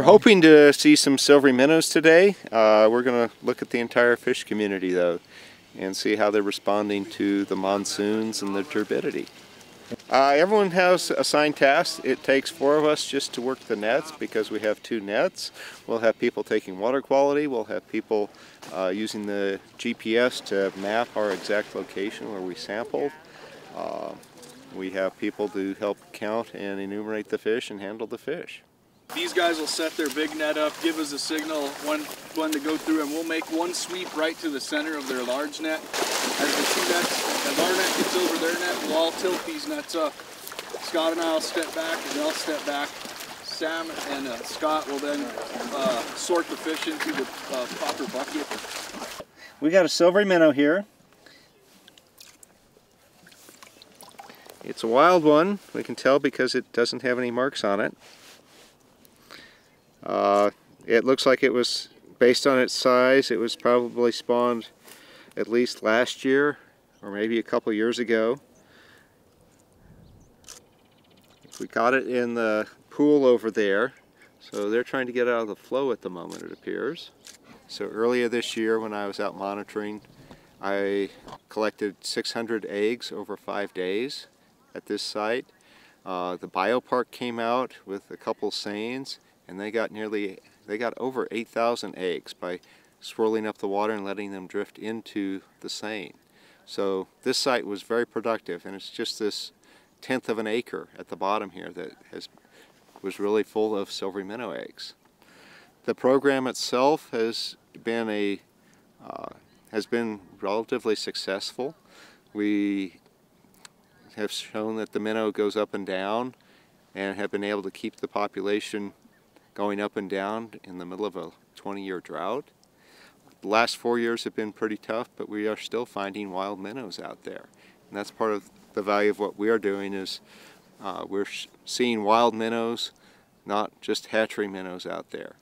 We're hoping to see some silvery minnows today. Uh, we're going to look at the entire fish community though and see how they're responding to the monsoons and the turbidity. Uh, everyone has assigned tasks. It takes four of us just to work the nets because we have two nets. We'll have people taking water quality. We'll have people uh, using the GPS to map our exact location where we sampled. Uh, we have people to help count and enumerate the fish and handle the fish. These guys will set their big net up, give us a signal when, when to go through, and we'll make one sweep right to the center of their large net. As the two nets, as our net gets over their net, we'll all tilt these nets up. Scott and I will step back, and they'll step back. Sam and uh, Scott will then uh, sort the fish into the uh, proper bucket. We got a silvery minnow here. It's a wild one, we can tell because it doesn't have any marks on it. Uh, it looks like it was, based on its size, it was probably spawned at least last year or maybe a couple years ago. We got it in the pool over there, so they're trying to get out of the flow at the moment, it appears. So earlier this year when I was out monitoring, I collected 600 eggs over five days at this site. Uh, the biopark came out with a couple seines and they got nearly, they got over 8,000 eggs by swirling up the water and letting them drift into the seine. So this site was very productive and it's just this tenth of an acre at the bottom here that has was really full of silvery minnow eggs. The program itself has been a uh, has been relatively successful. We have shown that the minnow goes up and down and have been able to keep the population going up and down in the middle of a 20-year drought. The last four years have been pretty tough, but we are still finding wild minnows out there. And that's part of the value of what we are doing is uh, we're seeing wild minnows, not just hatchery minnows out there.